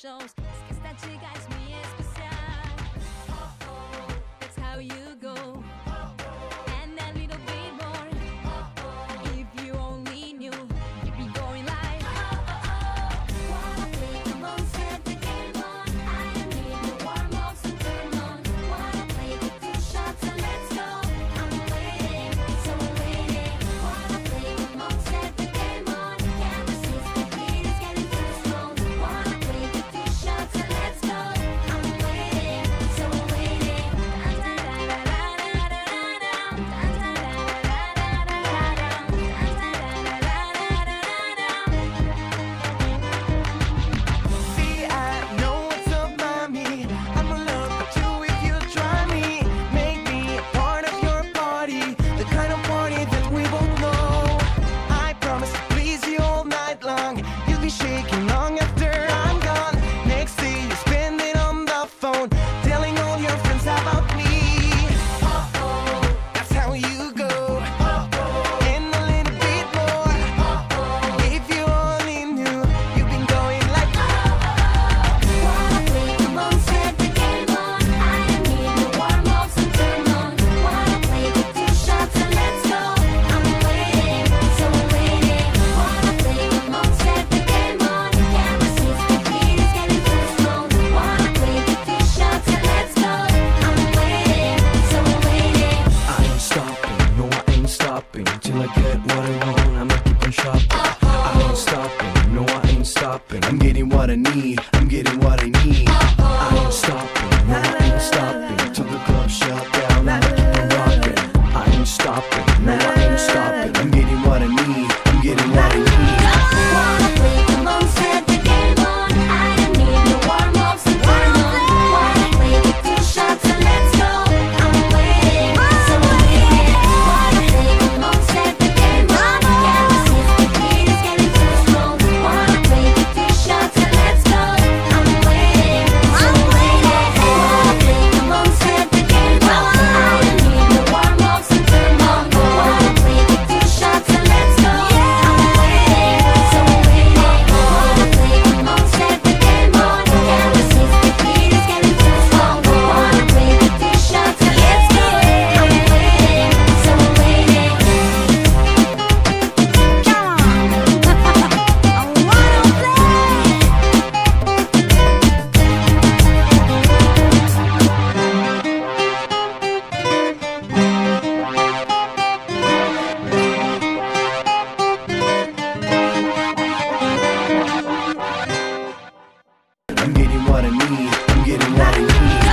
shows. no, I ain't stopping. I'm getting what I need, I'm getting what I need. I ain't stopping, no, I ain't stopping till the club shut. what I need. I'm getting what I need.